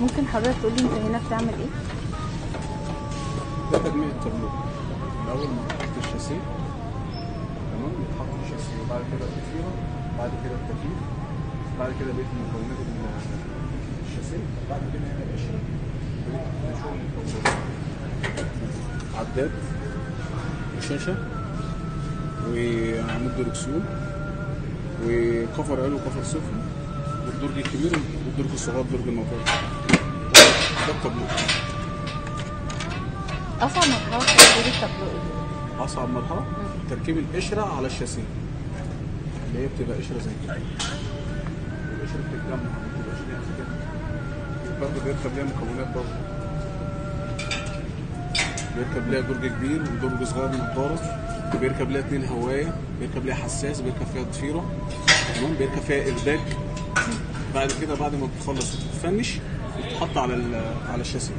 ممكن حضرتك تقولي انت هنا بتعمل إيه؟ ده تجميع التابلو الأول تحط الشاسيه. تمام؟ بيتحط الشاسيه وبعد كده الضفيره بعد كده التكييف بعد كده بقيه مكونات ال- الشاسيه بعد كده هنا القشرة. عداد وشاشه وعمود دركسيون وكفر قالوا كفر سفلي والدرج الكبير والدرج الصغير درج الموتور ده التابلو أصعب مرحلة في تطوير التابلو إيه؟ أصعب مرحلة؟ تركيب القشرة على الشاسيه. اللي هي بتبقى قشرة زي كده. القشرة بتتجمع ما بتبقاش ليها كده. برضه بيركب ليها مكونات برضه. بيركب ليها درج كبير ودرج صغير نضاره بيركب ليها اتنين هواية. بيركب ليها حساس. بيركب فيها ضفيره تمام؟ بيركب فيها ارداك بعد كده بعد ما بتخلص وتتفنش بتتحط على على الشاسيه